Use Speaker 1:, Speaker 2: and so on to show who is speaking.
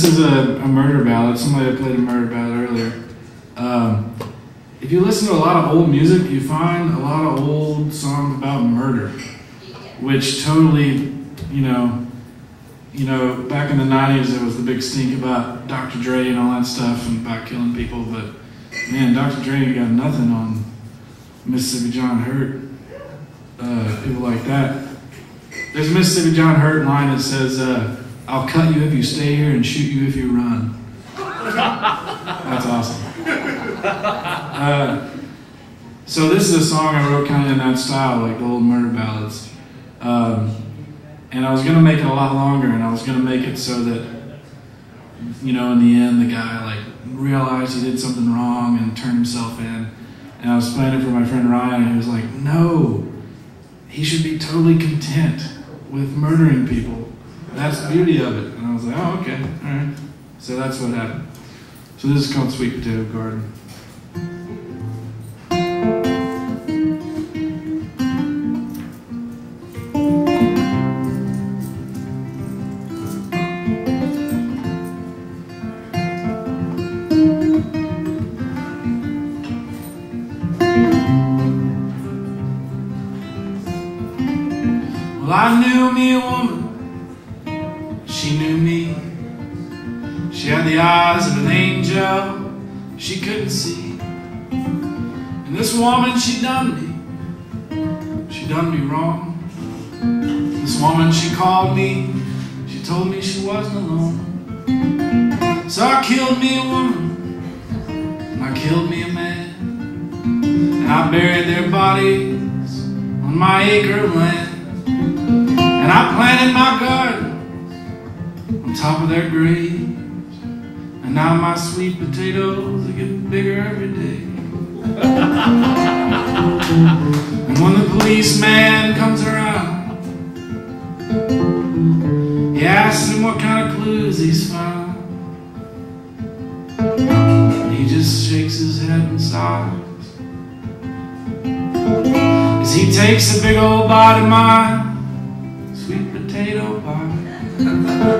Speaker 1: this is a, a murder ballad. Somebody played a murder ballad earlier. Um, if you listen to a lot of old music, you find a lot of old songs about murder, which totally, you know, you know, back in the '90s there was the big stink about Dr. Dre and all that stuff and about killing people. But man, Dr. Dre ain't got nothing on Mississippi John Hurt, uh, people like that. There's a Mississippi John Hurt line that says, uh, "I'll cut you if you stay here and shoot you if you run." That's awesome. Uh, so this is a song I wrote kind of in that style, like the old murder ballads. Um, and I was gonna make it a lot longer, and I was gonna make it so that, you know, in the end, the guy like realized he did something wrong and turned himself in. And I was playing it for my friend Ryan, and he was like, "No, he should be totally content with murdering people. That's the beauty of it." And I was like, "Oh, okay, all right." So that's what happened. So this is called Sweet Potato Garden. Well, I knew me a woman, she knew me. She had the eyes of an angel, she couldn't see. And this woman, she done me, she done me wrong. This woman, she called me, she told me she wasn't alone. So I killed me a woman, and I killed me a man. And I buried their bodies on my acre of land. And I planted my garden on top of their graves. And now my sweet potatoes are getting bigger every day. and when the policeman comes around, he asks him what kind of clues he's found. And he just shakes his head and sighs. As he takes a big old bite of mine sweet potato pie.